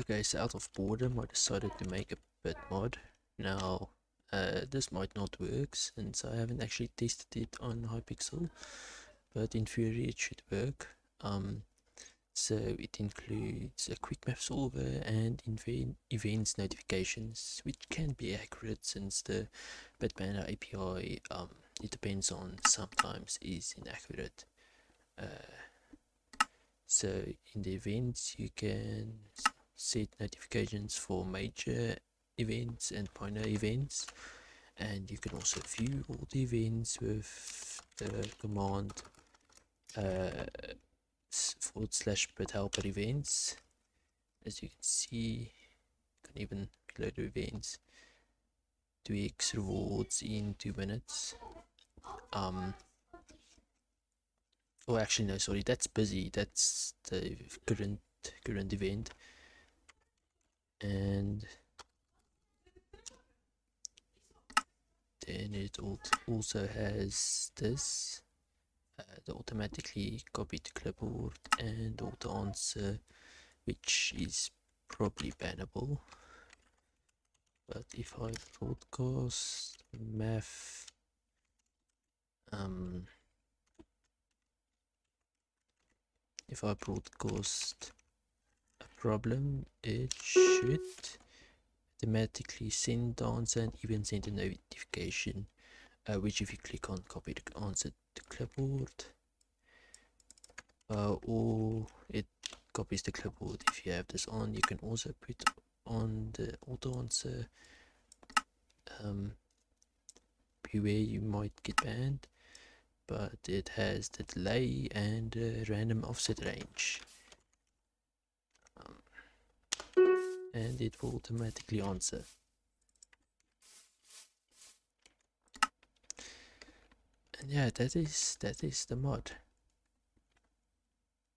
Okay, so out of boredom, I decided to make a Pit mod. Now, uh, this might not work since I haven't actually tested it on Hypixel, but in theory it should work. Um, so it includes a quick map solver and event events notifications, which can be accurate since the PitPanda API, um, it depends on sometimes is inaccurate. Uh, so in the events you can set notifications for major events and minor events. And you can also view all the events with the command uh, forward slash PitHelper events. As you can see you can even load events 2x rewards in two minutes. Um oh actually no sorry that's busy. That's the current current event then it also has this uh, the automatically copied clipboard and auto answer which is probably bannable. But if I broadcast math um if I broadcast a problem it should automatically send the answer and even send a notification uh, which if you click on copy the answer to clipboard uh, or it copies the clipboard. If you have this on you can also put on the auto answer um, beware you might get banned but it has the delay and uh, random offset range and it will automatically answer. And yeah, that is that is the mod.